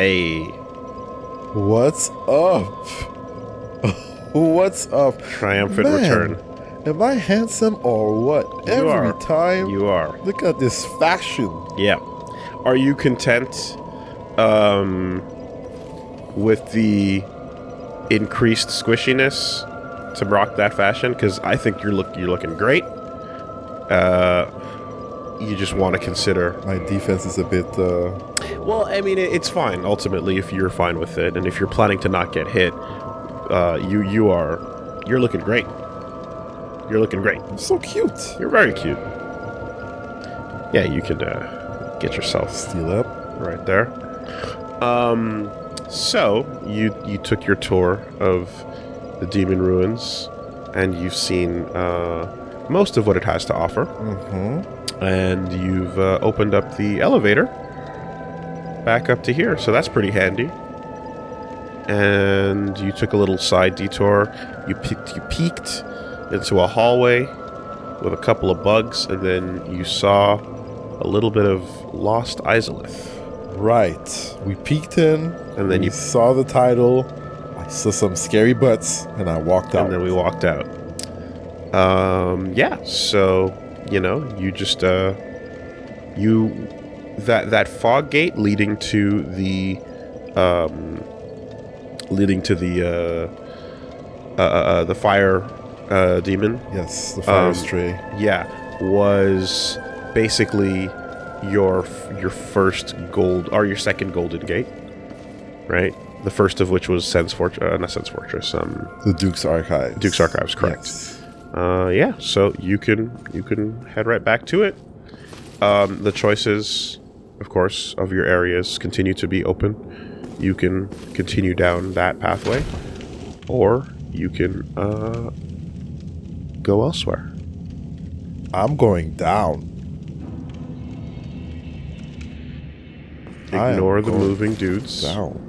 Hey, What's up? What's up? triumphant Man, return. Am I handsome or what? You Every are. time. You are. Look at this fashion. Yeah. Are you content um, with the increased squishiness to rock that fashion? Because I think you're look you're looking great. Uh, you just want to consider. My defense is a bit. Uh, Well, I mean, it's fine ultimately if you're fine with it, and if you're planning to not get hit. Uh, you you are you're looking great. You're looking great. so cute. You're very cute. Yeah, you can uh, get yourself Steal up. right there. Um, so you you took your tour of the demon ruins, and you've seen uh, most of what it has to offer, Mm-hmm. and you've uh, opened up the elevator back up to here. So that's pretty handy. And you took a little side detour. You peeked, you peeked into a hallway with a couple of bugs, and then you saw a little bit of lost Izalith. Right. We peeked in, And then you saw the title. I saw some scary butts, and I walked out. and then we walked out. Um, yeah. So you know, you just uh, you that that fog gate leading to the um, leading to the uh, uh, uh, the fire uh, demon. Yes, the fire Um, stray. Yeah, was basically your your first gold or your second golden gate, right? The first of which was Sen's Fortress, uh, not Sen's Fortress, um, The Duke's Archives. Duke's Archives, correct. Yes. Uh, yeah, so you can you can head right back to it. Um, the choices, of course, of your areas continue to be open. You can continue down that pathway, or you can uh, go elsewhere. I'm going down. Ignore the moving dudes. Down.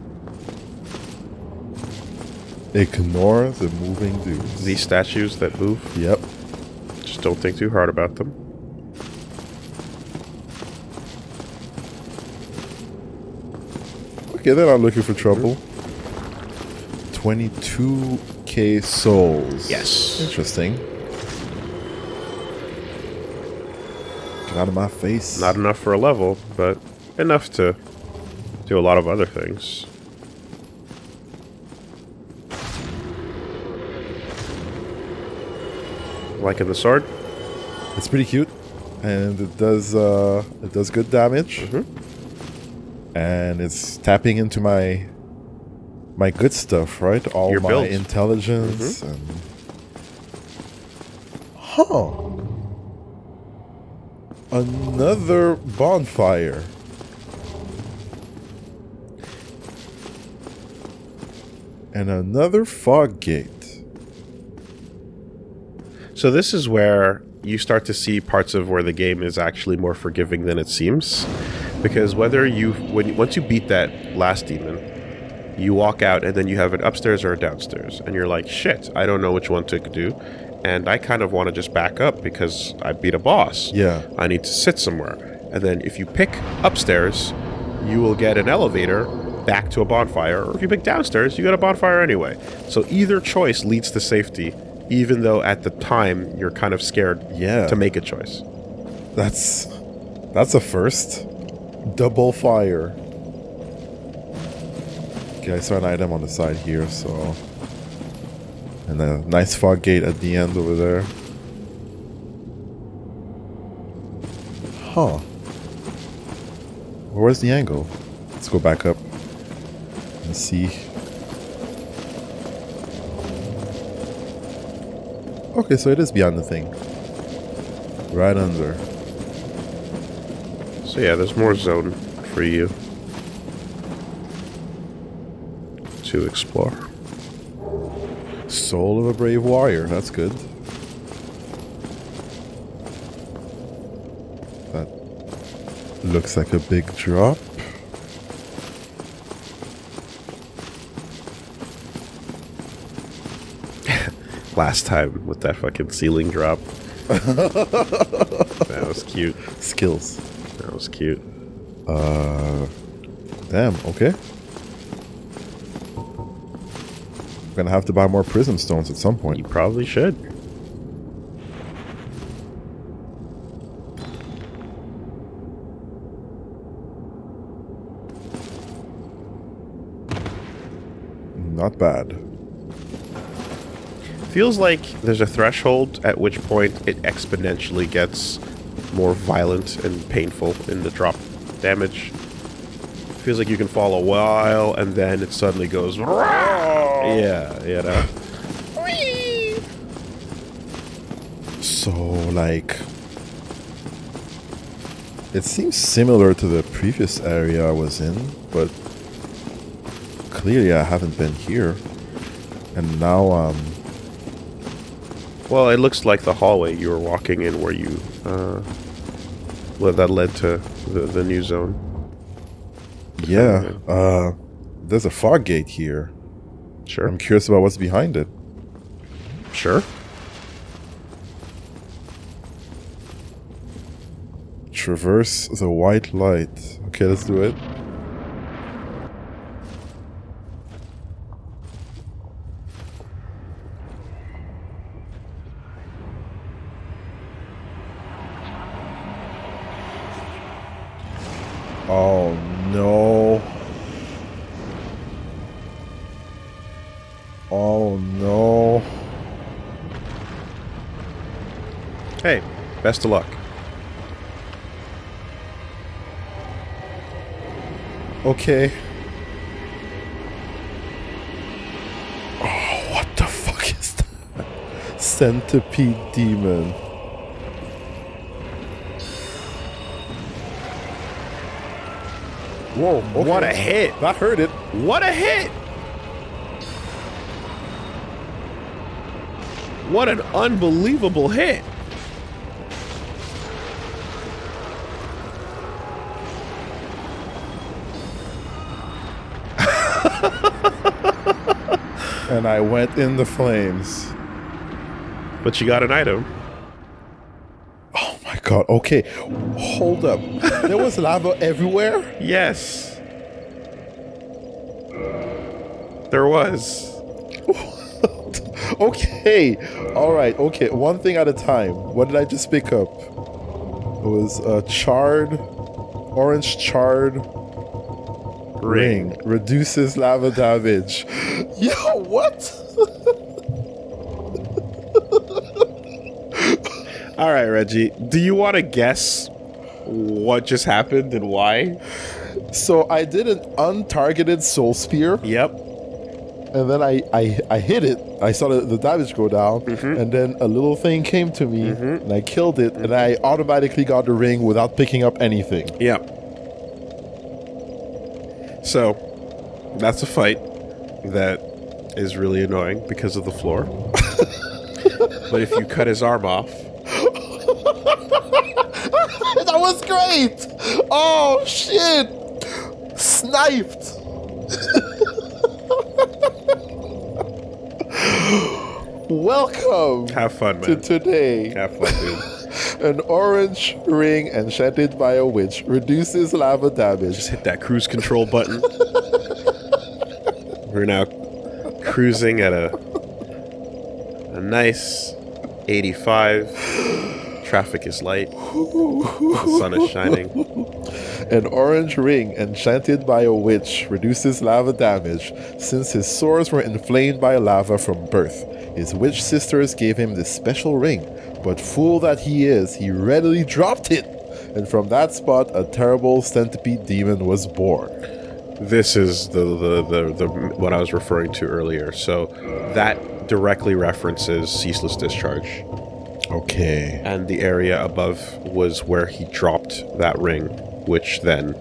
Ignore the moving dudes. These statues that move, Yep. just don't think too hard about them. Okay, they're not looking for trouble. 22k souls. Yes. Interesting. Get out of my face. Not enough for a level, but enough to do a lot of other things. Liking the sword? It's pretty cute, and it does uh, it does good damage, Mm-hmm. And it's tapping into my my good stuff, right? All Your my build. Intelligence mm-hmm. and huh. Another bonfire. And another fog gate. So this is where you start to see parts of where the game is actually more forgiving than it seems, because whether you when once you beat that last demon, you walk out and then you have an upstairs or a downstairs, and you're like, shit, I don't know which one to do, and I kind of want to just back up because I beat a boss. Yeah. I need to sit somewhere, and then if you pick upstairs, you will get an elevator back to a bonfire, or if you pick downstairs, you get a bonfire anyway. So either choice leads to safety, even though at the time you're kind of scared Yeah. to make a choice. That's that's a first. Double fire. Okay, I saw an item on the side here, so and a nice fog gate at the end over there. Huh. Where's the angle? Let's go back up and see. Okay, so it is beyond the thing. Right under. So yeah, there's more zone for you to explore. Soul of a brave warrior. That's good. That looks like a big drop. Last time with that fucking ceiling drop. that was cute. Skills. Was cute. Uh, Damn, okay. I'm gonna have to buy more prism stones at some point. You probably should. Not bad. Feels like there's a threshold at which point it exponentially gets more violent and painful in the drop damage. Feels like you can fall a while and then it suddenly goes. Yeah, you know. So, like... It seems similar to the previous area I was in, but... Clearly I haven't been here. And now, um... Well, it looks like the hallway you were walking in where you, uh, well, that led to the, the new zone. Yeah, uh... There's a fog gate here. Sure. I'm curious about what's behind it. Sure. Traverse the white light. Okay, let's do it. Best of luck. Okay. Oh, what the fuck is that? Centipede demon. Whoa, okay. What a hit! That hurt it. What a hit! What an unbelievable hit! And I went in the flames. But you got an item. Oh my god, okay. Hold up. there was lava everywhere? Yes. There was. okay. Alright, okay. One thing at a time. What did I just pick up? It was a charred, orange charred ring. Reduces lava damage. Yo, what? All right, Reggie. Do you want to guess what just happened and why? so I did an untargeted soul spear, Yep. and then I, I, I hit it. I saw the, the damage go down, mm-hmm. and then a little thing came to me, mm-hmm. and I killed it, and I automatically got the ring without picking up anything. Yep. So, that's a fight that is really annoying because of the floor. but if you cut his arm off, that was great! Oh shit! Sniped! Welcome have fun, to today. Have fun, dude. An orange ring enchanted by a witch reduces lava damage. Just hit that cruise control button. We're now cruising at a a nice 85. Traffic is light. The sun is shining. An orange ring enchanted by a witch reduces lava damage since his sores were inflamed by lava from birth. His witch sisters gave him this special ring, but fool that he is, he readily dropped it. And from that spot, a terrible centipede demon was born. This is the, the, the, the what I was referring to earlier. So that directly references ceaseless discharge. Okay. And the area above was where he dropped that ring, which then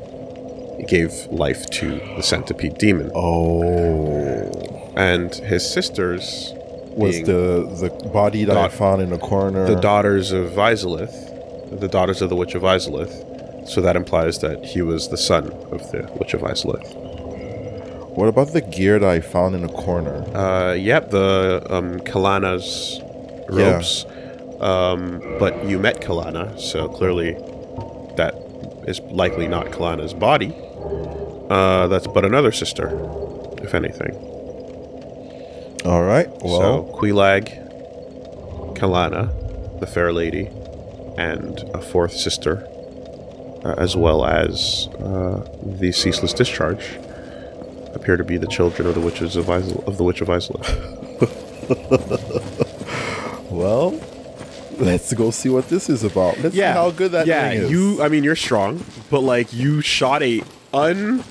gave life to the centipede demon. Oh. And his sisters Was the the body that I found in a corner the daughters of Izalith, the daughters of the Witch of Izalith. So that implies that he was the son of the Witch of Izalith. What about the gear that I found in a corner? Uh, yep, the um, Quelana's robes. Um, but you met Quelana, so clearly that is likely not Quelana's body. Uh, that's but another sister, if anything. All right. Well, so Quelaag, Quelana, the Fair Lady, and a fourth sister, uh, as well as uh, the Ceaseless Discharge, appear to be the children of the witches of Isla- of the Witch of Islip. well, let's go see what this is about. Let's see how good that yeah, ring is. you. I mean, you're strong, but like you shot a untargeted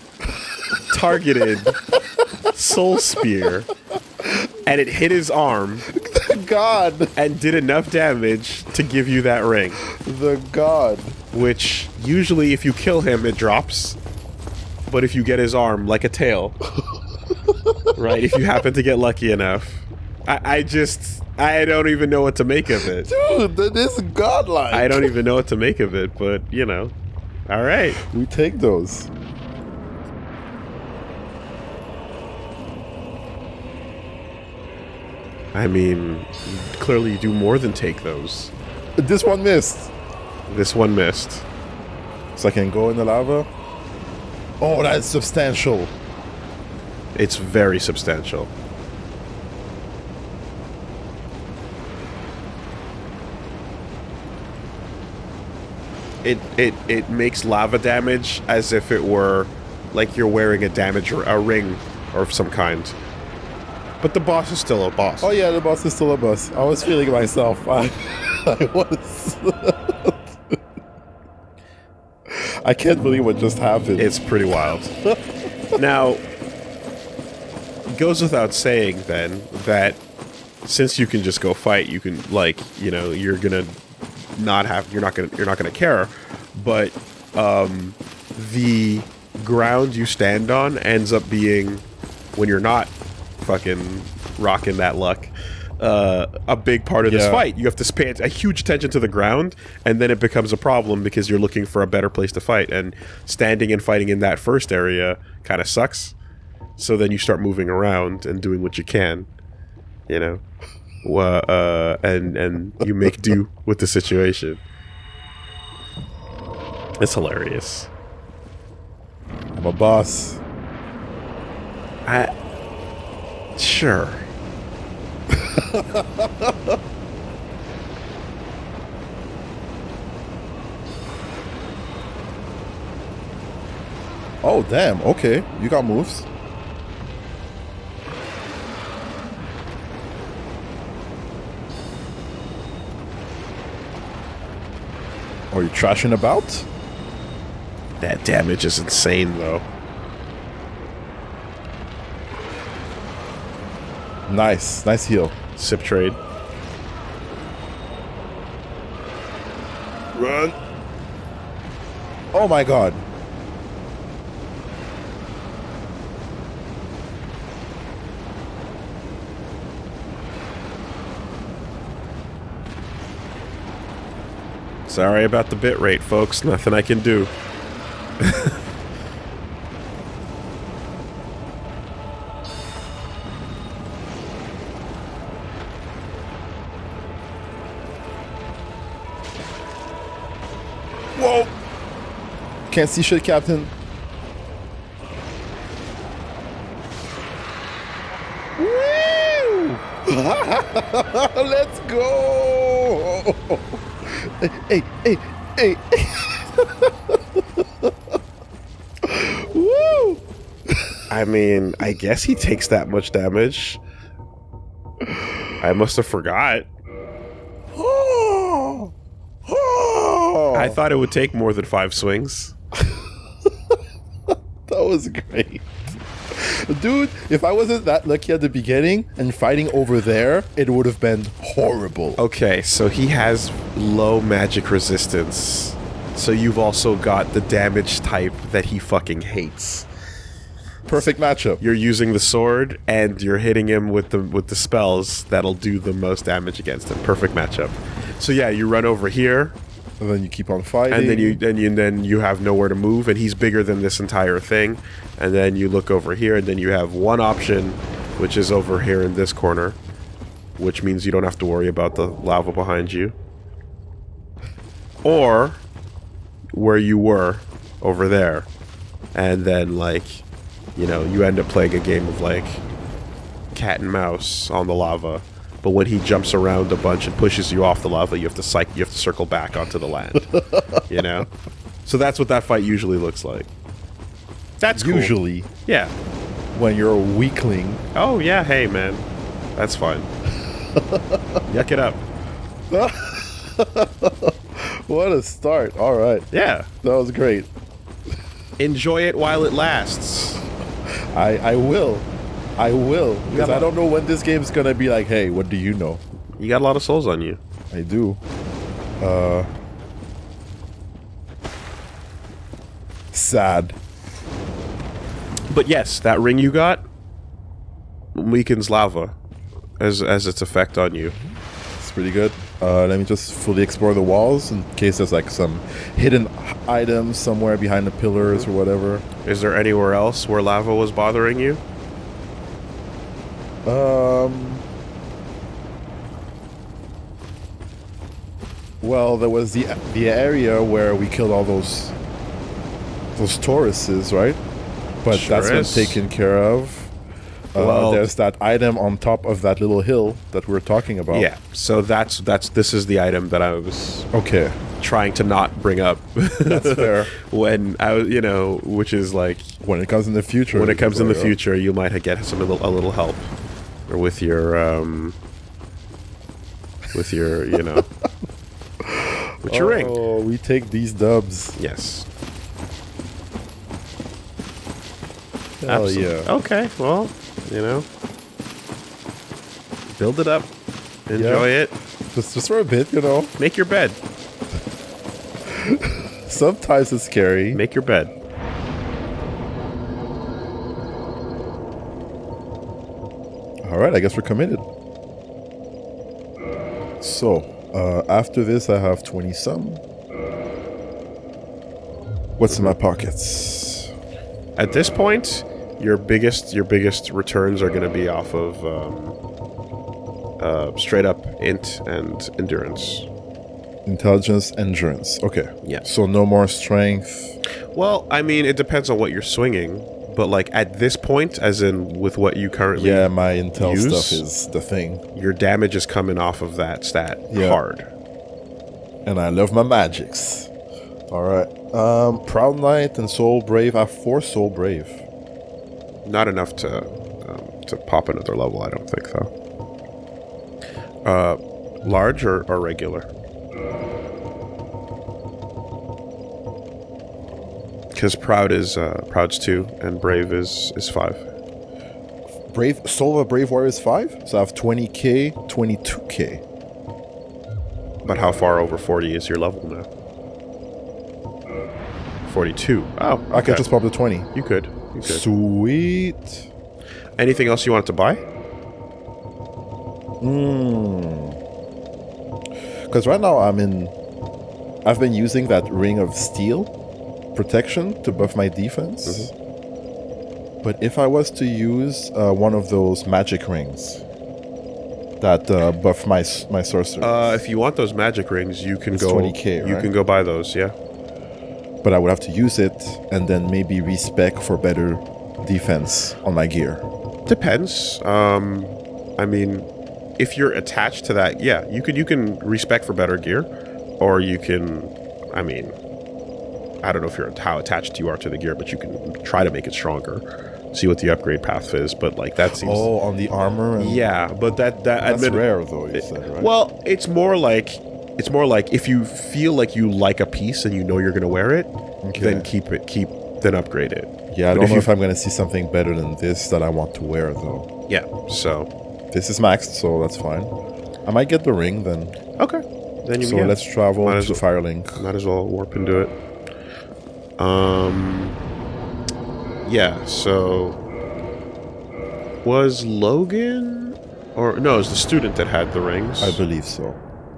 soul spear, and it hit his arm the god, and did enough damage to give you that ring. the god. Which usually, if you kill him, it drops. But if you get his arm, like a tail, right? If you happen to get lucky enough, I, I just. I don't even know what to make of it. Dude, that is godlike. I don't even know what to make of it, but you know. All right. We take those. I mean, clearly you do more than take those. This one missed. This one missed. So I can go in the lava. Oh, that's substantial. It's very substantial. It it it makes lava damage as if it were like you're wearing a damage or a ring of some kind. But the boss is still a boss. Oh yeah, the boss is still a boss. I was feeling myself. I, I was. I can't believe what just happened. It's pretty wild. now, it goes without saying then that since you can just go fight, you can like you know you're gonna not have you're not gonna you're not gonna care, but um, the ground you stand on ends up being when you're not fucking rocking that luck. Uh, a big part of this fight. You have to pay a huge attention to the ground, and then it becomes a problem because you're looking for a better place to fight. And standing and fighting in that first area kind of sucks. So then you start moving around and doing what you can, you know, uh, and and you make do with the situation. It's hilarious. I'm a boss. I sure. Oh damn. Okay, you got moves. Are you trashing about? That damage is insane, though. Nice, nice heal. Sip trade. Run. Oh my god. Sorry about the bit rate, folks. Nothing I can do. Can't see shit, Captain. Woo! Let's go! Hey, hey, hey, hey. Woo! I mean, I guess he takes that much damage. I must have forgot. I thought it would take more than five swings. That was great. Dude, if I wasn't that lucky at the beginning and fighting over there, it would have been horrible. Okay, so he has low magic resistance. So you've also got the damage type that he fucking hates. Perfect matchup. You're using the sword and you're hitting him with the with the spells that'll do the most damage against him. Perfect matchup. So yeah, you run over here And then you keep on fighting. and then you and, you, and then you have nowhere to move and he's bigger than this entire thing. And then you look over here and then you have one option which is over here in this corner, which means you don't have to worry about the lava behind you. Or where you were over there. and then like, you know, you end up playing a game of like cat and mouse on the lava. But when he jumps around a bunch and pushes you off the lava, you have to cycle, you have to circle back onto the land. you know, so that's what that fight usually looks like. That's cool. Usually, yeah. when you're a weakling, Oh yeah, hey man, that's fine. Yuck it up. what a start! All right, Yeah, that was great. enjoy it while it lasts. I I will, I will, because I don't know when this game's gonna be like. Hey, what do you know? You got a lot of souls on you. I do. Uh, sad. But yes, that ring you got weakens lava as as its effect on you. It's pretty good. Uh, let me just fully explore the walls in case there's like some hidden items somewhere behind the pillars or whatever. Is there anywhere else where lava was bothering you? Um. Well, there was the the area where we killed all those those Tauruses, right? But Sure that's been taken care of. Uh, Well- there's that item on top of that little hill that we are talking about. Yeah. So that's that's this is the item that I was Okay. trying to not bring up. That's fair. when I was, you know, which is like When it comes in the future. when it comes in the future, you might get some a little, a little help, or with your um, with your you know, with your ring. Oh, we take these dubs. Yes. Hell yeah. Okay. Well, you know, build it up, enjoy it, Just, just for a bit, you know. make your bed, Sometimes it's scary. make your bed. All right, I guess we're committed. So, uh, after this, I have 20 some. What's in my pockets? At this point, your biggest your biggest returns are going to be off of um, uh, straight up int and endurance. Intelligence, endurance. Okay. Yeah. So, no more strength. Well, I mean, it depends on what you're swinging, but like at this point, as in with what you currently, Yeah, my intel Use? stuff is the thing. your damage is coming off of that stat Yeah. hard. And I love my magics. All right. Um, Proud Knight and Soul Brave. I have four Soul Brave. Not enough to um, to pop another level, I don't think, though. Uh, large or, or regular? Because proud is uh, proud's two and brave is is five. Brave Soul of a Brave Warrior is five. So I have 20k, 22k. But how far over forty is your level now? Forty-two. Oh, I can just pop the 20. You could. You could. Sweet. Anything else you wanted to buy? Because right now I'm in. I've been using that Ring of Steel protection to buff my defense. But if I was to use uh, one of those magic rings that uh, buff my my sorcerer, Uh, if you want those magic rings, you can It's go. 20K, You right? can go buy those. Yeah. but I would have to use it and then maybe respec for better defense on my gear. Depends. Um, I mean, if you're attached to that, yeah, you can you can respec for better gear, or you can. I mean, I don't know if you're how attached you are to the gear, but you can try to make it stronger. See what the upgrade path is, but like that seems. Oh, on the armor. And Yeah, but that that that's admit- rare though. You said right. Well, it's more like it's more like if you feel like you like a piece and you know you're going to wear it, Okay. then keep it, keep then upgrade it. yeah, I but don't if know you- if I'm gonna see something better than this that I want to wear though. Yeah. So This is maxed, so that's fine. I might get the ring then. okay, then you So let's travel Might to well- Firelink. might as well warp into it. Um. Yeah. So was Logan or no? It was the student that had the rings. I believe so.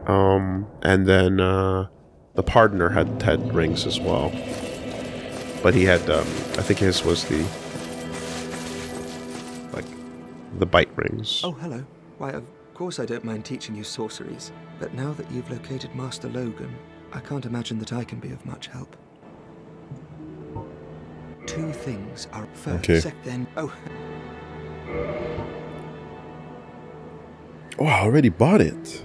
Um, and then uh, the partner had had rings as well, but he had um, I think his was the like the bite rings. Oh, hello. Why, of course I don't mind teaching you sorceries, but now that you've located Master Logan, I can't imagine that I can be of much help. Two things are first, Okay. sec- then. Oh, Oh, I already bought it.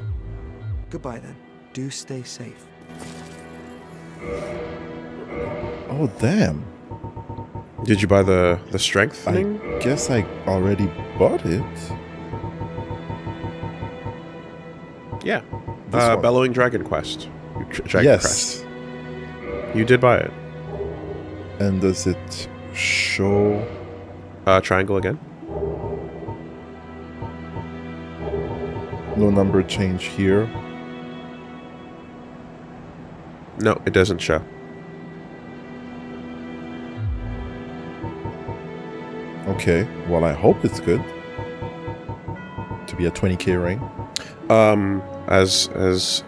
goodbye then. Do stay safe. Oh, damn. Did you buy the the strength I guess I already bought it. yeah. This Uh, one. Bellowing Dragon Crest. Dragon yes. Crest. You did buy it. And does it show? Uh, triangle again. No number change here. No, it doesn't show. Okay. Well, I hope it's good. To be a 20k ring. Um, as as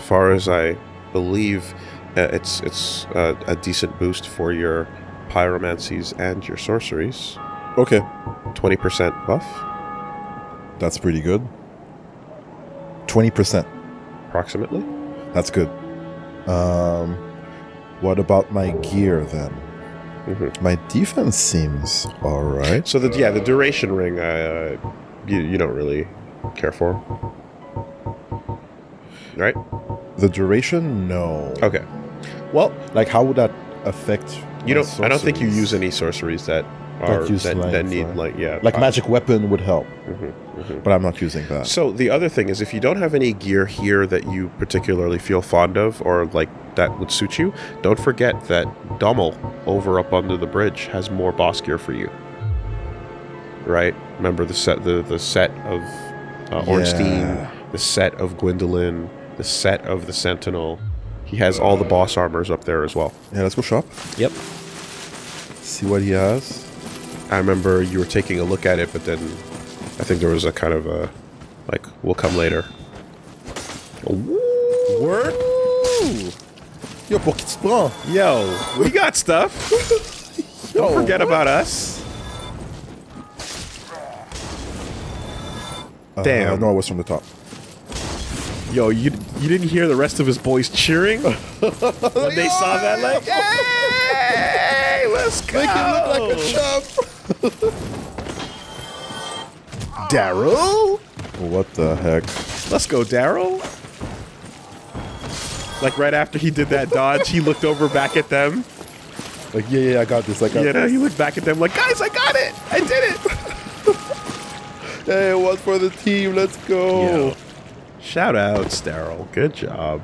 far as I believe, it's it's uh, a decent boost for your pyromancies and your sorceries. Okay. Twenty percent buff, That's pretty good. 20%. approximately. That's good. Um, what about my gear then? Mhm. My defense seems all right. So the yeah, the duration ring, uh, you you don't really care for, right? The duration, no. Okay. Well, Like, how would that affect? you don't. I don't think you use any sorceries that are that, that need right? like yeah Like uh, magic weapon would help, mhm, mhm. but I'm not using that. So the other thing is, if you don't have any gear here that you particularly feel fond of, or like that would suit you, don't forget that Domhnall over up under the bridge has more boss gear for you. Right? Remember the set, the the set of uh, Ornstein, Yeah. the set of Gwyndolin, the set of the Sentinel. He has all the boss armors up there as well. Yeah, let's go shop. Yep. See what he has. I remember you were taking a look at it, but then I think there was a kind of a like, we'll come later. Word. Yo, pour qui tu te prends? Yo, we got stuff. Don't Yo, forget about us. Uh, Damn. no, it was from the top. Yo, you you didn't hear the rest of his boys cheering when they saw that? Like, oh. hey, let's go. Make it look like a chump. Daryl. What the heck? Let's go, Daryl. Like right after he did that dodge, he looked over back at them. Like, yeah, yeah, I got this. I got You know, this. he looked back at them like, guys, I got it. I did it. Hey, one for the team. Let's go. Yeah. Shout out, Daryl. Good job.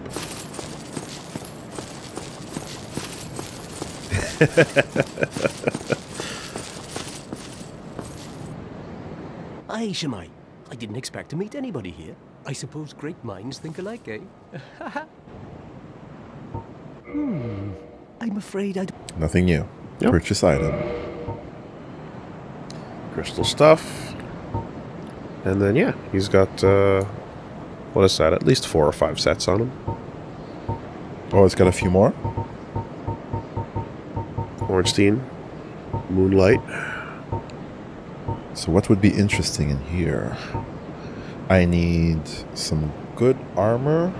Aye, Shemai. I didn't expect to meet anybody here. I suppose great minds think alike, eh? hmm. I'm afraid I'd. Nothing new. Yep. Purchase item. crystal stuff. And then yeah, he's got uh what is that? At least four or five sets on him. Oh, it's got a few more. Ornstein, Moonlight. So what would be interesting in here? I need some good armor.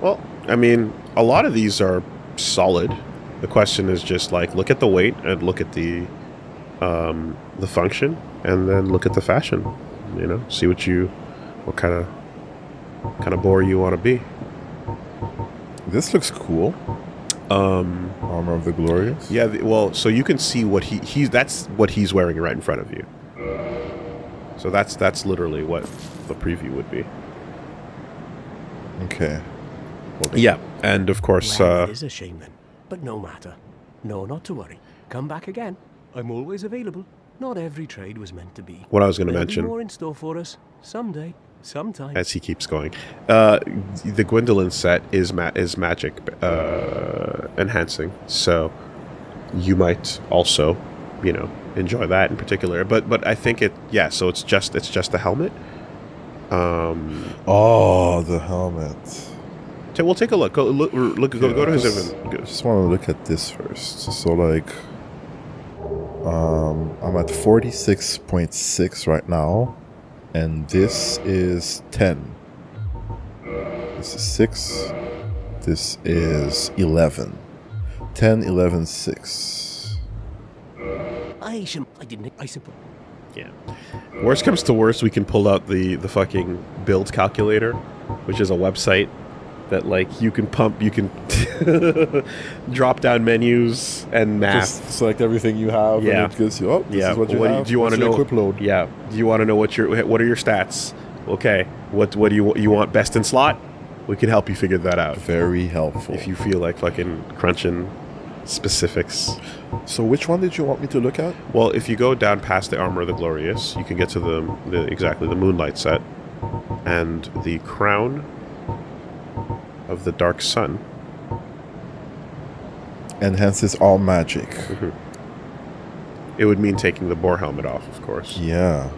Well, I mean, a lot of these are solid. The question is just like look at the weight and look at the um the function and then look at the fashion. You know, see what you what kind of kind of bore you want to be. This looks cool. Um Armor of the Glorious. Yeah, the, well, so you can see what he he's that's what he's wearing right in front of you. So that's that's literally what the preview would be. Okay. Yeah, and of course, Well, uh, it is a shame then. But no matter. No, not to worry. Come back again. I'm always available. Not every trade was meant to be. what I was going to mention more in store for us someday, sometime. as he keeps going, uh, the Gwyndolin set is ma- is magic uh, enhancing, so you might also, you know, enjoy that in particular. But but I think it yeah, so it's just it's just the helmet. Um, Oh, the helmet. t- we'll take a look. Go look. look go, go to his Just- inventory. Just want to look at this first. So like, um, I'm at 46.6 right now, and this is 10. This is six. This is 11. 10, 11, 6. I shim. I didn't. I simple. Yeah. Worst comes to worst, we can pull out the the fucking build calculator, which is a website that like you can pump, you can drop down menus and math. Just select everything you have Yeah. and it gives you, oh, this yeah. is what you do have. do you want to know? Equip load? Yeah. Do you want to know what your what are your stats? Okay. What what do you you want best in slot? We can help you figure that out Very helpful. if you feel like fucking crunching specifics. so which one did you want me to look at? Well, if you go down past the armor of the glorious, you can get to the, the exactly the moonlight set and the crown of the dark sun. Enhances all magic. It would mean taking the boar helmet off, of course. Yeah.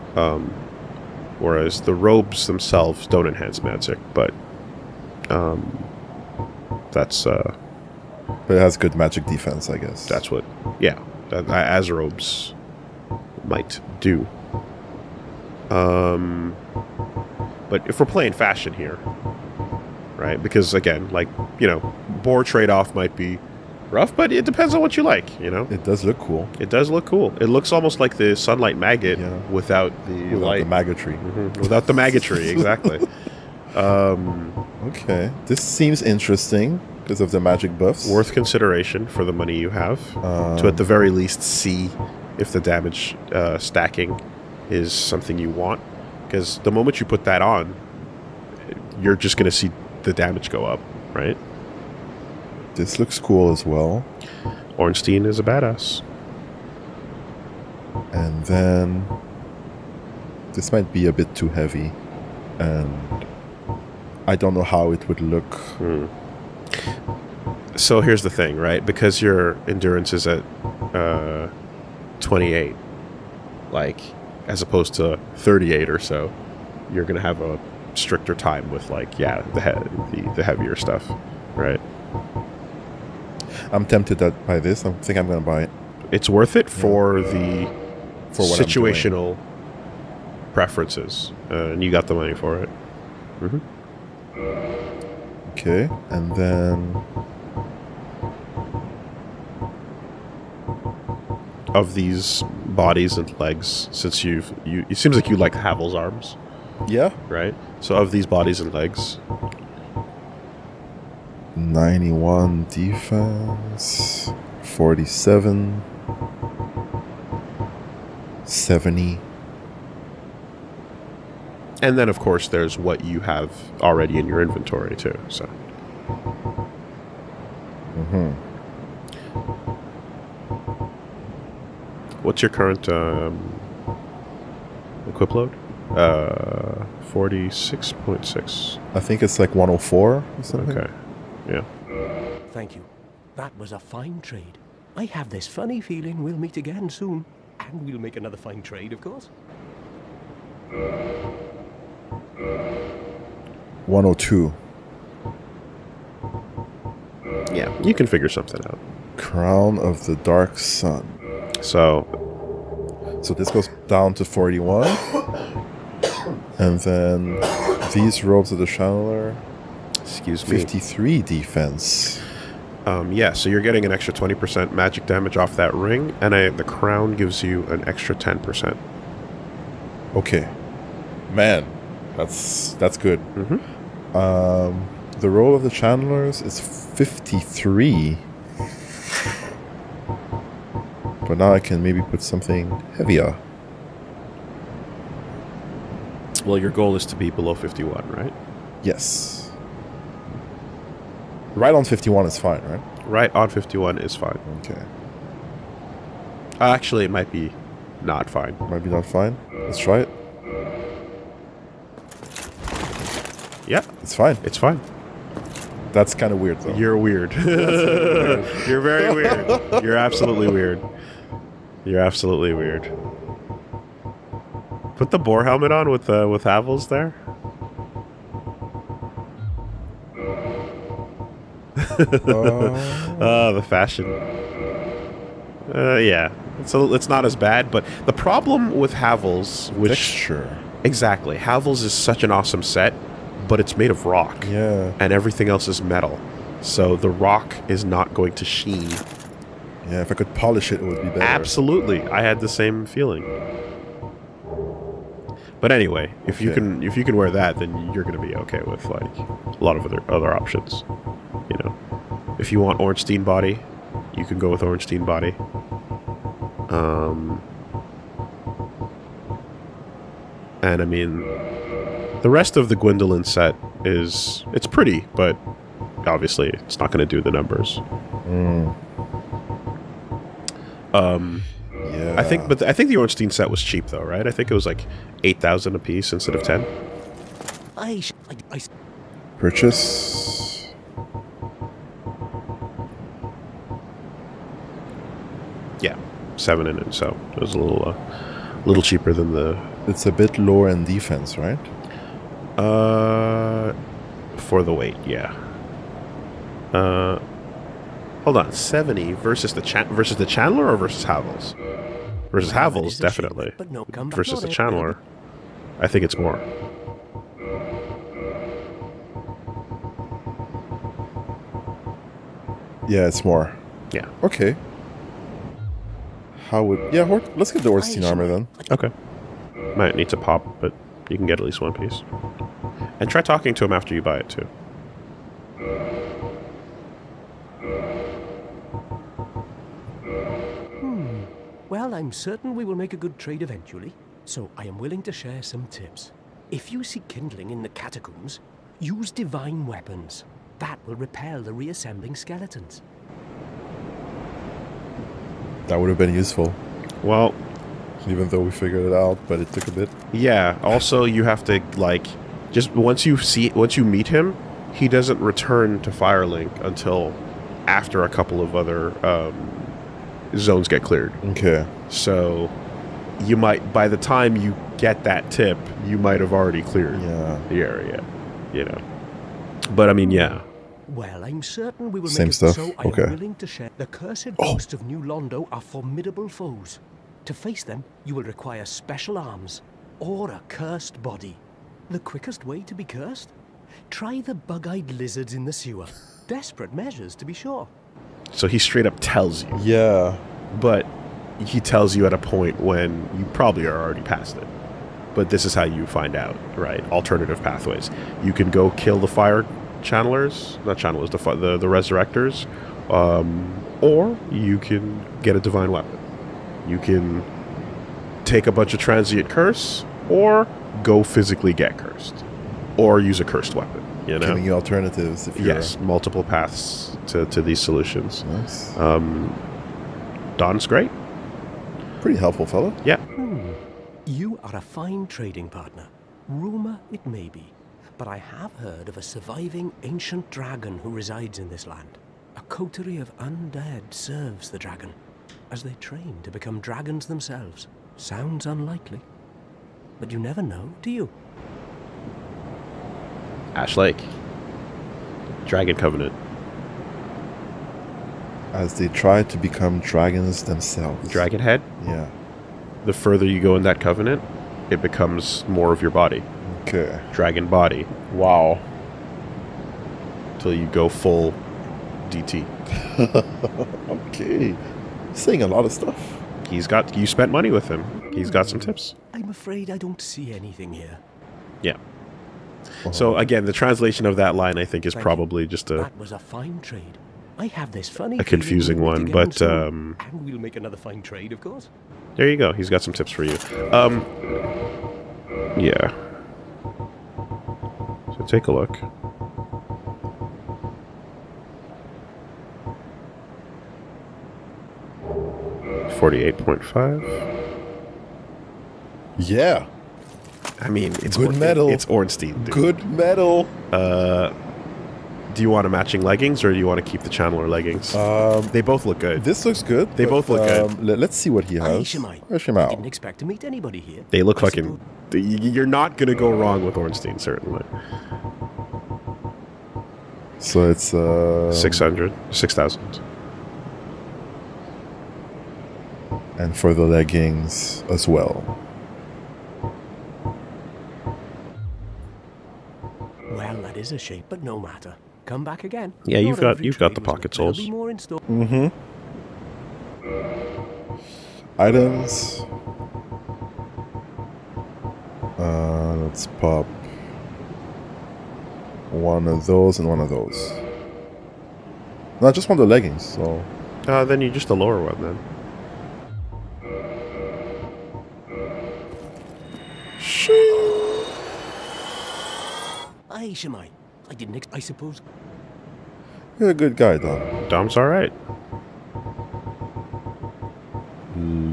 Whereas the robes themselves don't enhance magic, but um, that's uh, But it has good magic defense, I guess. that's what yeah, that, as robes might do. Um, but if we're playing fashion here, right? Because again, like you know, boar trade off might be rough, but it depends on what you like. You know, It does look cool. it does look cool. It looks almost like the sunlight maggot Yeah. without the Without light, the maggotry. Mhm, without the maggotry, exactly. um, Okay. This seems interesting because of the magic buffs. worth consideration for the money you have Um, to at the very least see if the damage uh, stacking is something you want because the moment you put that on you're just going to see the damage go up right This looks cool as well. ornstein is a badass And then this might be a bit too heavy. And I don't know how it would look. so here's the thing right because your endurance is at uh, 28 like as opposed to 38 or so you're going to have a stricter time with like yeah the, he- the the heavier stuff right I'm tempted by this. I think I'm going to buy it. it's worth it for the For what situational preferences, uh, and you got the money for it. Okay. And then Of these bodies and legs, since you've you, it seems like you like Havel's arms, yeah, right? So of these bodies and legs, 91 defense, 47, 70. and then of course there's what you have already in your inventory too. So Mm-hmm. what's your current um, equip load? Uh, forty six point six. I think it's like 104 or something. Okay, yeah. Thank you. That was a fine trade. I have this funny feeling we'll meet again soon. And we'll make another fine trade, of course. 102. Yeah, you can figure something out. Crown of the Dark Sun. So So this goes down to 41. and then these robes of the Channeler, excuse me. 53 defense. Um, yeah, so you're getting an extra 20% magic damage off that ring, and a, the crown gives you an extra 10%. Okay. Man, that's that's good. Mhm. Um, the role of the Channelers is 53. But now I can maybe put something heavier. Well, your goal is to be below 51, right? Yes. Right on 51 is fine, right? Right on 51 is fine. Okay. Uh, actually, it might be not fine. Might be not fine. Let's try it. Yeah, It's fine. it's fine. That's kind of weird, though. You're weird. You're very weird. You're absolutely weird. You're absolutely weird. Put the boar helmet on with uh, with Havels there. Uh, the fashion. Uh, yeah, it's a, it's not as bad, but the problem with Havels, which texture. exactly Havels is such an awesome set, but it's made of rock, Yeah. and everything else is metal. So the rock is not going to sheen. Yeah, if I could polish it, it would be better. Absolutely. I had the same feeling. But anyway, if you can if you can wear that, then you're going to be okay with like a lot of other other options. You know, if you want Ornstein body, you can go with Ornstein body. Um, and I mean, the rest of the Gwyndolin set is it's pretty, but obviously it's not going to do the numbers. Um, Yeah. I think, but I think the Ornstein set was cheap though, right? I think it was like eight thousand a piece instead of ten. I, sh- I, I s- purchase. Seven in it, so it was a little, uh, little cheaper than the It's a bit lower in defense, right? uh for the weight. Yeah. Uh, hold on, seventy versus the cha- versus the Chandler or versus Havels? Versus Havels, is a definitely. but no, come versus the Chandler, I think it's more. Yeah, it's more. Yeah. Okay. How would yeah? Hort, let's get the Ornstein I- armor then. Okay. Might need to pop, but you can get at least one piece. And try talking to him after you buy it too. Hmm. Well, I'm certain we will make a good trade eventually, so I am willing to share some tips. If you see kindling in the catacombs, use divine weapons. That will repel the reassembling skeletons. That would have been useful, Well, even though we figured it out, but it took a bit. yeah. Also, you have to like just once you see once you meet him, he doesn't return to Firelink until after a couple of other um, zones get cleared. Okay. So you might by the time you get that tip, you might have already cleared Yeah. the area. You know. But I mean, yeah. Well, I'm certain we will Same make it stuff? so I Okay. am willing to share. The cursed Oh. ghosts of New Londo are formidable foes. To face them, you will require special arms or a cursed body. The quickest way to be cursed? Try the bug-eyed lizards in the sewer. Desperate measures, to be sure. So he straight up tells you. Yeah. but he tells you at a point when you probably are already past it. But this is how you find out, right? Alternative pathways. You can go kill the fire channelers, not channelers, the the, the resurrectors, um, or you can get a divine weapon. You can take a bunch of transient curse, or go physically get cursed, or use a cursed weapon. You know, Giving you alternatives if you're yes, multiple paths to, to these solutions. Nice. Um, Don's great. Pretty helpful fellow. Yeah. You are a fine trading partner. Rumor it may be, but I have heard of a surviving ancient dragon who resides in this land. A coterie of undead serves the dragon as they train to become dragons themselves. Sounds unlikely, but you never know, do you? Ash Lake. Dragon Covenant. As they try to become dragons themselves. Dragon Head. Yeah. The further you go in that covenant, it becomes more of your body. Okay. Dragon body. Wow. Till you go full DT. Okay. Saying a lot of stuff. He's got you spent money with him. He's got some tips. I'm afraid I don't see anything here. Yeah. So again, the translation of that line I think is Thank you. probably just a That was a fine trade. I have this funny A confusing one, but, um, and we'll make another fine trade, of course. There you go. He's got some tips for you. Um Yeah. So take a look. Forty-eight point five. Yeah. I mean, it's Good metal. It's Ornstein. Dude. Good metal. Uh, Do you want a matching leggings or do you want to keep the Chandler leggings? Um, they both look good. this looks good. They but, both look good. um, Let, us see what he has. Shemai. Where's I didn't expect to meet anybody here. they look I fucking. suppose- You're not gonna go wrong with Ornstein, certainly. So it's uh, 600, 6,000. and for the leggings as well. Well, that is a shape, but no matter. Come back again. Yeah, you've Not got- you've got the pocket souls. be more in store. Mm-hmm. Items. Uh, let's pop one of those and one of those. No, I just want the leggings. So Uh, then you just the lower one then. Aye, Shemai. I didn't. Ex- I suppose. you're a good guy, Dom. Dom's all right.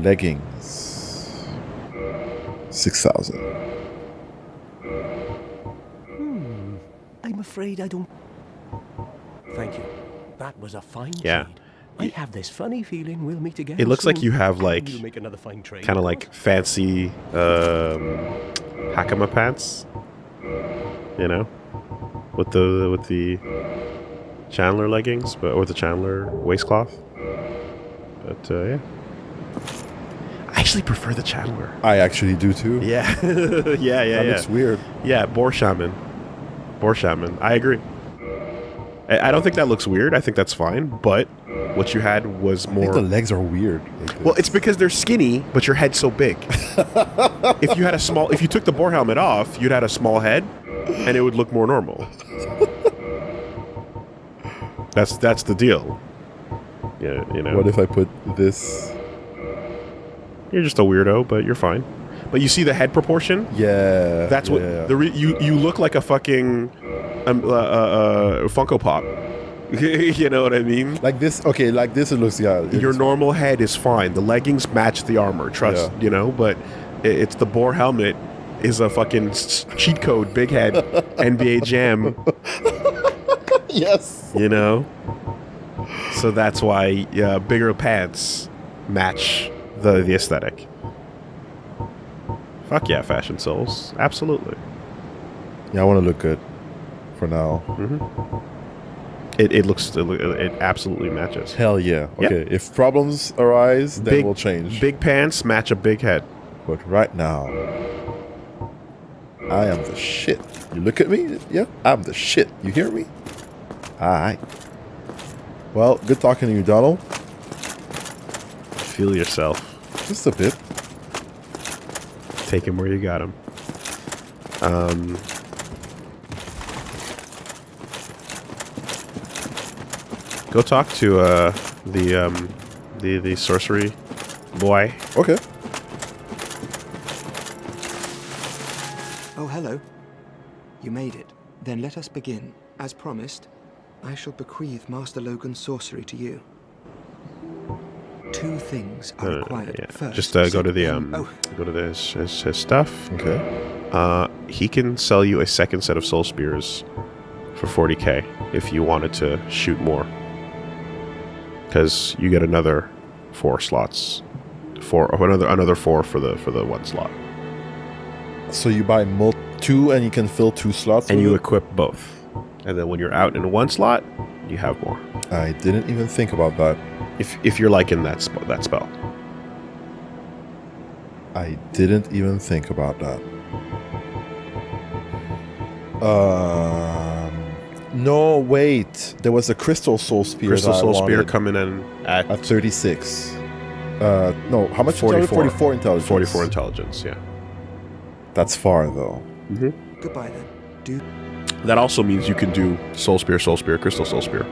Leggings. Six thousand. Hmm. I'm afraid I don't. Thank you. That was a fine Yeah. trade. I have this funny feeling we'll meet again. It looks like you have like You'll make another fine trade. kind of like fancy um, hakama pants. You know, with the with the Chandler leggings, but or the Chandler waistcloth. But uh, yeah, I actually prefer the Chandler. I actually do too. Yeah, yeah, yeah, that yeah. looks weird. Yeah, Boar Shaman. Boar Shaman. I agree. I, I don't think that looks weird. I think that's fine. But what you had was I think more. the legs are weird. like Well, it's because they're skinny, but your head's so big. if you had a small, if you took the boar helmet off, you'd had a small head, and it would look more normal. that's that's the deal. Yeah, you know. What if I put this? you're just a weirdo, but you're fine. But you see the head proportion? Yeah. That's what yeah. the re- you you look like a fucking um, uh, uh, uh, Funko Pop. you know what I mean? like this. Okay, like this. It looks yeah. it Your normal head is fine. The leggings match the armor. Trust Yeah. you know, but it's the boar helmet is a fucking cheat code. Big head, NBA Jam. yes. You know, so that's why uh, bigger pants match the the aesthetic. Fuck yeah, fashion souls, absolutely. Yeah, I want to look good. For now. It, it looks it, it absolutely matches. Hell yeah. Okay. If problems arise, then Big- we'll change. Big pants match a big head. But right now, I am the shit. You look at me? Yeah, I'm the shit. You hear me? Alright. Well, good talking to you, Donald. Feel yourself. Just a bit. Take him where you got him. Um, go talk to uh, the um, the the sorcery boy. Okay. Oh, hello. You made it. Then let us begin. As promised, I shall bequeath Master Logan's sorcery to you. Two things are Uh, required. yeah. First, Just uh, go to the um, Oh, go to the, his, his, his stuff. Okay. Uh, he can sell you a second set of soul spears for 40k if you wanted to shoot more. Because you get another four slots, four another another four for the for the one slot, So you buy mul- two and you can fill two slots. and you it? equip both. And then when you're out in one slot, you have more. I didn't even think about that. If if you're liking that sp- that spell, I didn't even think about that. Um, no, wait. There was a crystal soul spear. Crystal Soul Spear coming in at at 36. Uh, no, how much? 44. 44 intelligence. 44 intelligence. Yeah. That's far though. Goodbye then. Do That also means you can do Soul Spear, Soul Spear, Crystal Soul Spear.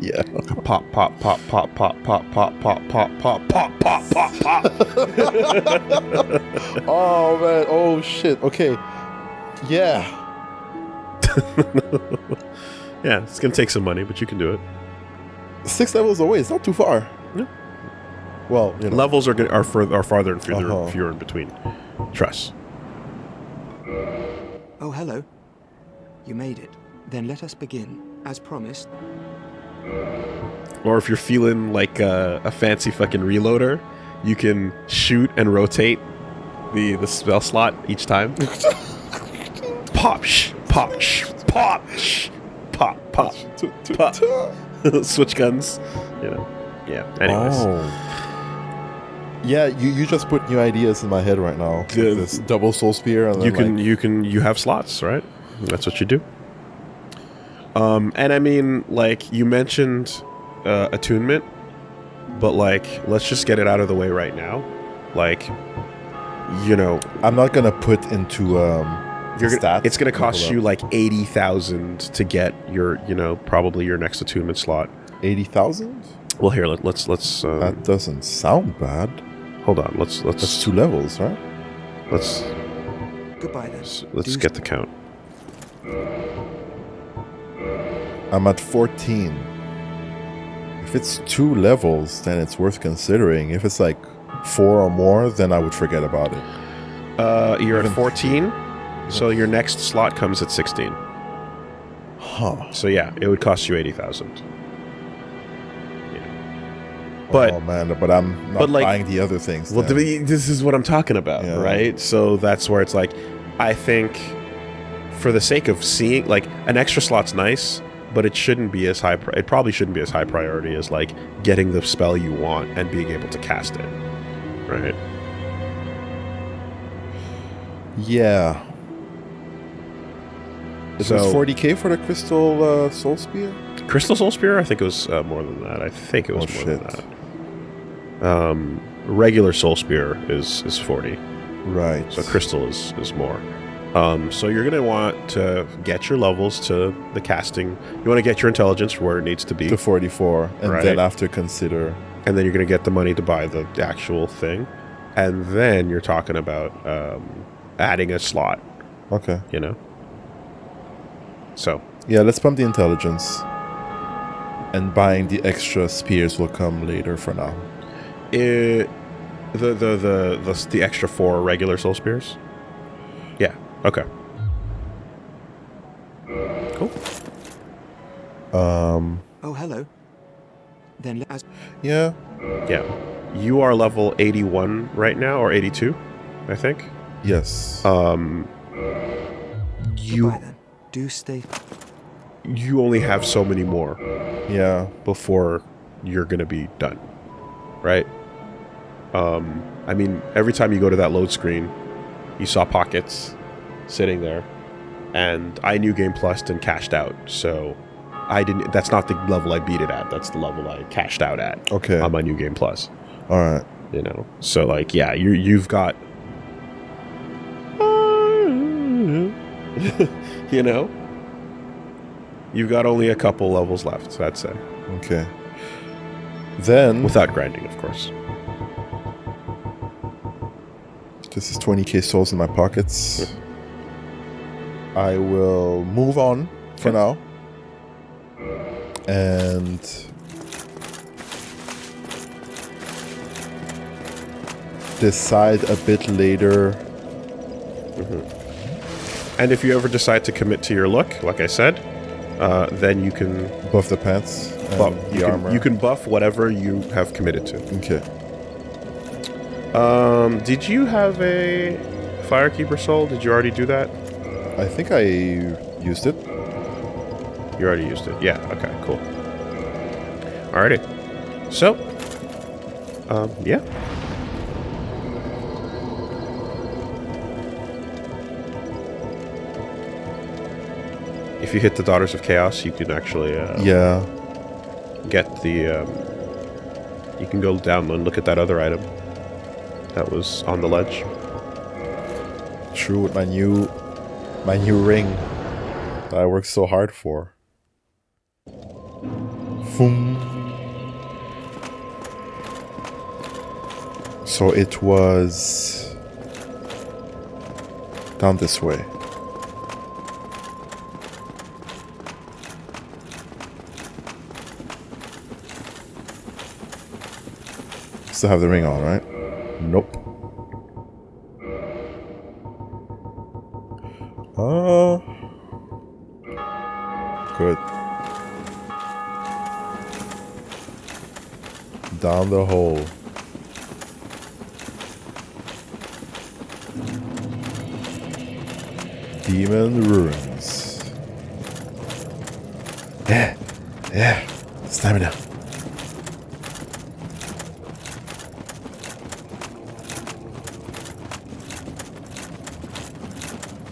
Yeah. Pop, pop, pop, pop, pop, pop, pop, pop, pop, pop, pop, pop, pop, pop. oh man. Oh shit. Okay. Yeah. yeah, it's gonna take some money, but you can do it. Six levels away. It's not too far. Yeah. Well, you know. Levels are gonna, are, fur- are farther and fewer, Uh-huh. fewer in between. Trust. Oh, hello. You made it. Then let us begin. As promised, Or if you're feeling like a, a fancy fucking reloader, you can shoot and rotate the the spell slot each time. pop, sh, pop, sh, pop, sh, pop, pop, pop. Switch guns. You know. Yeah. Anyways. Oh. Yeah, you, you just put new ideas in my head right now. Yeah. This double soul spear and you can like, you can you have slots right that's what you do Um, and I mean, like you mentioned uh, attunement, but like let's just get it out of the way right now. Like, you know, I'm not gonna put into um gonna, stats. it's going to cost you like eighty thousand to get your, you know, probably your next attunement slot. eighty thousand. Well, here let, let's let's uh, That doesn't sound bad. Hold on. Let's That's let's two levels, right? let's Goodbye then. let's Do get the count. I'm at 14. If it's two levels, then it's worth considering. If it's like four or more, then I would forget about it. Uh, you're Even- at fourteen, so your next slot comes at sixteen. Huh. So yeah, it would cost you eighty thousand. But oh man, but I'm not but, like- buying the other things. Well, then. this is what I'm talking about, Yeah. right? So that's where it's like, I think, for the sake of seeing, like, an extra slot's nice, but it shouldn't be as high. It probably shouldn't be as high priority as like getting the spell you want and being able to cast it, right? yeah. It was So- 40k for the crystal uh, soul spear. Crystal Soul Spear, I think it was uh, more than that. I think it was Oh, more than that. Um, regular Soul Spear is is forty. Right. So crystal is, is more. Um, so you're gonna want to get your levels to the casting. You want to get your intelligence where it needs to be, to 44, and then after consider. and then you're gonna get the money to buy the, the actual thing, and then you're talking about um, adding a slot. Okay. You know. So Yeah, let's pump the intelligence. And buying the extra spears will come later for now. It, the, the the the the extra four regular soul spears. Yeah. Okay. Cool. Um, Oh, hello. Then let- as yeah. Yeah. You are level 81 right now, or 82, I think. Yes. Um, you goodbye then. Do stay. you only have so many more yeah. before you're gonna be done, right? Um, I mean, every time you go to that load screen, you saw pockets sitting there, and I knew Game Plus and cashed out, so I didn't. That's not the level I beat it at. That's the level I cashed out at Okay. on my new Game Plus. All right. you know so like yeah you you've got you know you've got only a couple levels left i'd say Okay. Then without grinding of course this is 20k souls in my pockets. I will move on for now. And decide a bit later. and if you ever decide to commit to your look like i said uh, then you can Buff the pants buff the you can, you can buff whatever you have committed to Okay. Um did you have a firekeeper soul did you already do that I think I used it. You already used it. Yeah. Okay. Cool. Alrighty. So, um, yeah. If you hit the Daughters of Chaos, you can actually uh, Yeah. get the. Um, you can go down and look at that other item that was on the ledge. True with my new my new ring that I worked so hard for. Boom. So it was down this way. Still have the ring on, right? Nope. Uh, good. Down the hole. Demon ruins. Yeah, yeah. Stamina.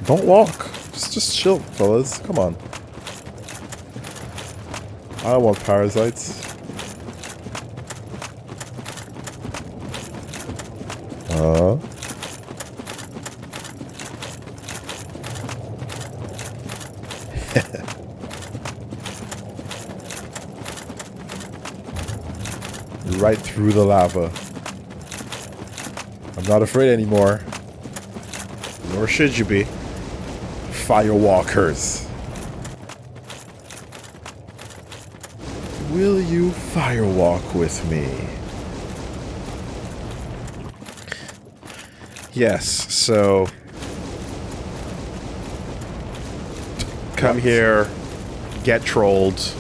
Don't walk. Just, just chill, fellas. Come on. I don't want parasites. Uh. right through the lava. I'm not afraid anymore. Nor should you be. Firewalkers. Will you firewalk with me? Yes, so come here, get trolled,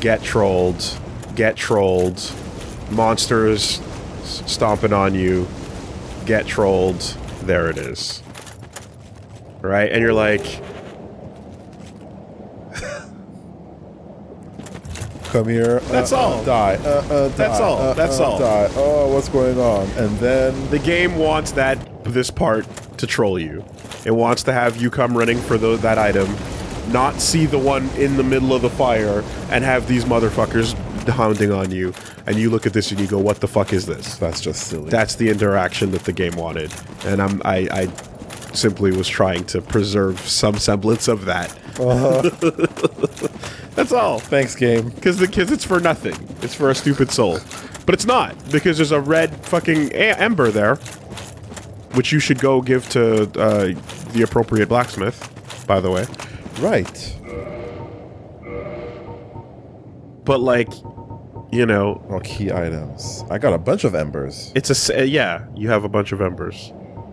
get trolled, get trolled, monsters stomping on you, get trolled, there it is. Right? And you're like, Come here. That's uh, uh, all. die. Uh, uh, die. That's all. uh, That's uh, all. Die. Oh, what's going on? And then the game wants that this part to troll you. It wants to have you come running for tho- that item, not see the one in the middle of the fire, and have these motherfuckers hounding on you. And you look at this and you go, "What the fuck is this?" that's just silly. That's the interaction that the game wanted, and I'm I, I simply was trying to preserve some semblance of that. That's all. Thanks, game. Because the kids, it's for nothing. It's for a stupid soul. But it's not, because there's a red fucking a- ember there, which you should go give to uh, the appropriate blacksmith, by the way. Right. But, like, you know, Oh, key items. I got a bunch of embers. it's a. uh, Yeah, you have a bunch of embers.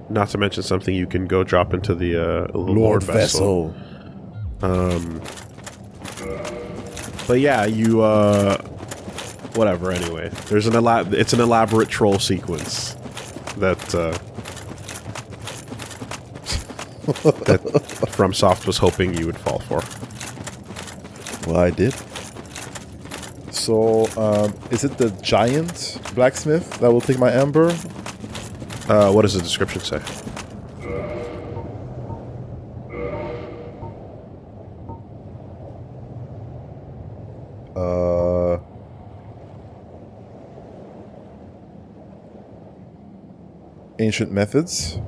Not to mention something you can go drop into the uh, Lord, Lord vessel. Vessel. But yeah, you uh whatever anyway. There's an elab it's an elaborate troll sequence that uh that FromSoft was hoping you would fall for. Well, I did. So, um, is it the giant blacksmith that will take my ember? Uh what does the description say? Uh, ancient methods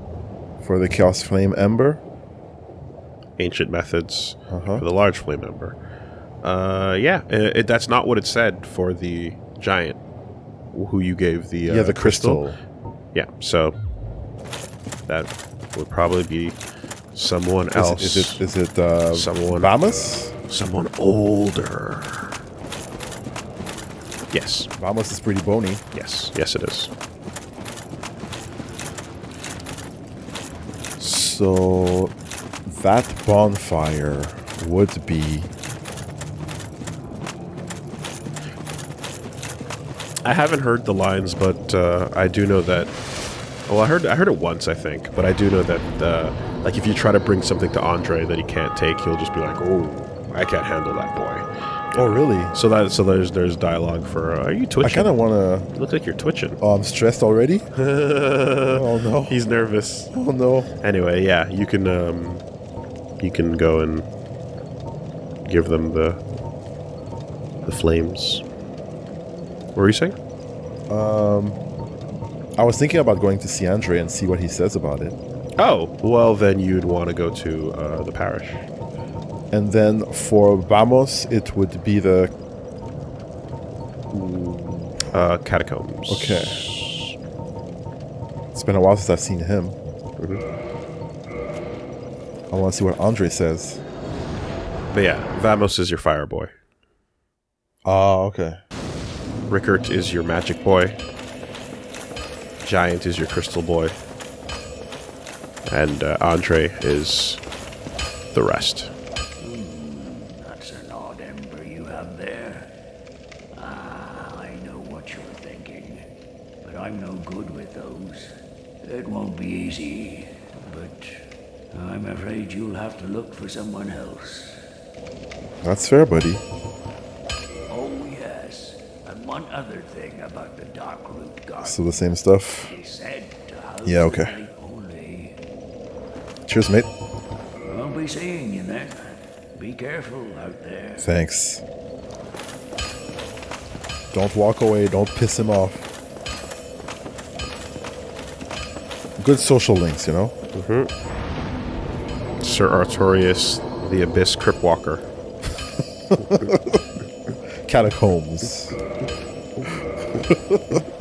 for the Chaos Flame Ember. Ancient methods Uh-huh. for the large flame ember. Uh yeah, it, it- that's not what it said for the giant who you gave the uh, yeah, the crystal. Yeah, so that would probably be someone Is else. it, is it is it uh, Someone- Vamos? someone older. Yes, Vamos is pretty bony. yes, yes, it is. So that bonfire would be I haven't heard the lines, but uh, I do know that. Well, I heard I heard it once, I think, but I do know that uh, like if you try to bring something to Andre that he can't take, he'll just be like, "Oh, I can't handle that boy." Oh really? So that so there's there's dialogue for. Uh, are you twitching? I kind of want to. Look like you're twitching. Oh, I'm stressed already. oh no. He's nervous. Oh no. Anyway, yeah, you can um, you can go and give them the the flames. What were you saying? I was thinking about going to see Andre and see what he says about it. Oh, well then you'd want to go to uh, the parish. And then for Vamos, it would be the Uh, catacombs. Okay. It's been a while since I've seen him. I want to see what Andre says. But yeah, Vamos is your fire boy. Oh, okay. Rickert is your magic boy. Giant is your crystal boy. And uh, Andre is the rest. That's an odd ember you have there. Ah, I know what you're thinking. But I'm no good with those. It won't be easy, but I'm afraid you'll have to look for someone else. That's fair, buddy. Oh, yes. And one other thing about the Darkroot Garden. So the same stuff. They said to house Yeah, okay. the night only. Cheers, mate. I'll be seeing you then. Be careful out there. Thanks. Don't walk away. Don't piss him off. Good social links, you know? Mm-hmm. Sir Artorias, the Abyss Crypt Walker. Catacombs.